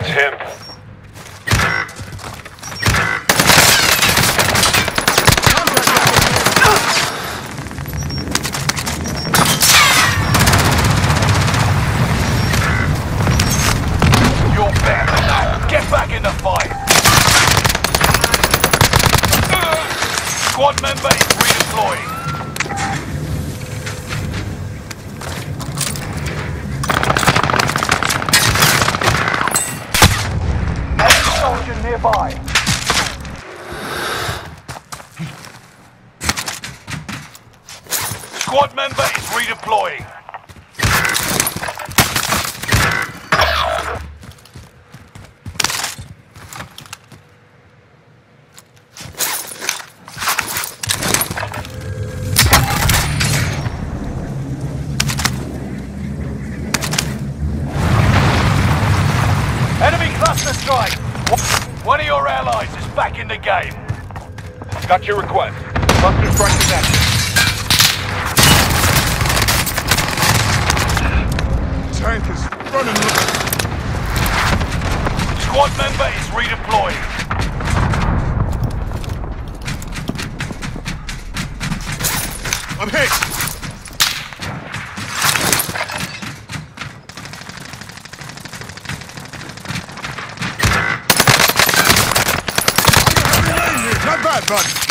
It's him. You're. Get back in the fight. Squad member is redeploying. Nearby. Squad member is redeploying. Enemy cluster strike. One of your allies is back in the game. Got your request. Cluster strike is active. Tank is running low. Squad member is redeploying. I'm hit. Bud.